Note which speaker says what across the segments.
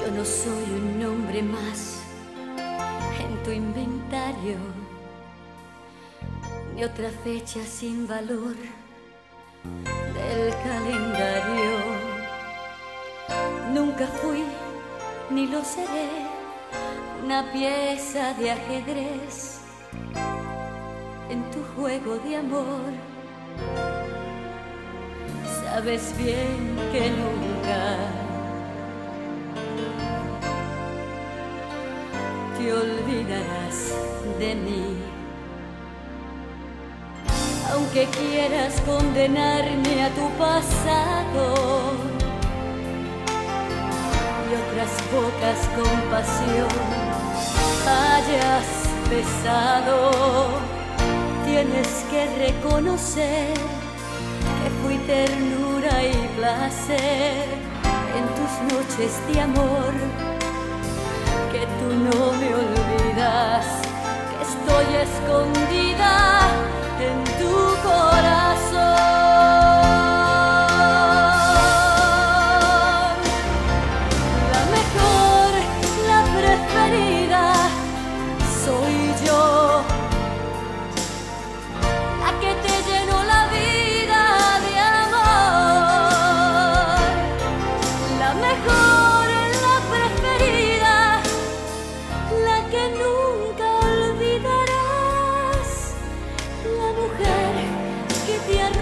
Speaker 1: Yo no soy un nombre más en tu inventario, ni otra fecha sin valor del calendario. Nunca fui ni lo seré una pieza de ajedrez en tu juego de amor. Sabes bien que nunca te olvidarás de mí. Aunque quieras condenarme a tu pasado y otras bocas con pasión hayas besado, tienes que reconocer fui ternura y placer en tus noches de amor. Que tú no me olvidas, que estoy escondida mujer que te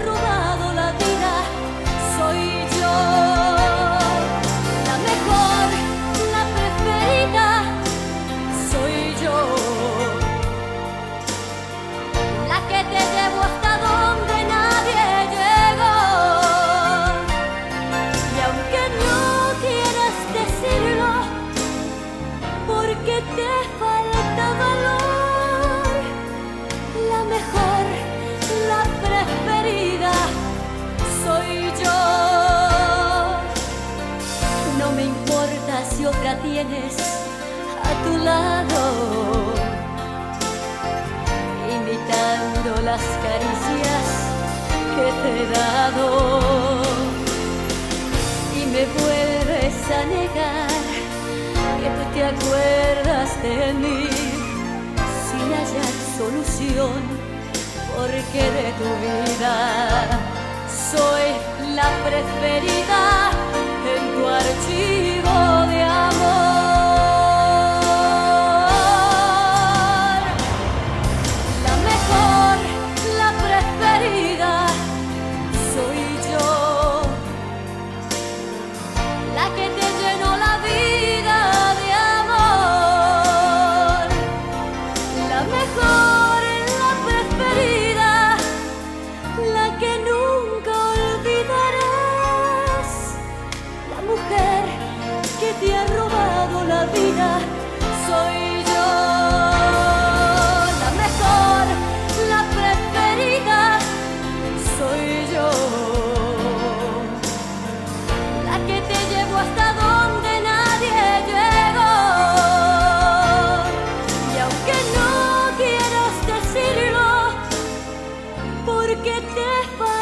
Speaker 1: preferida, soy yo. No me importa si otra tienes a tu lado imitando las caricias que te he dado y me vuelves a negar que tú te acuerdas de mí sin hallar solución porque de tu vida soy la preferida en tu archivo de amor. La mejor, la preferida soy yo, la que te llenó la vida de amor. La mejor. get there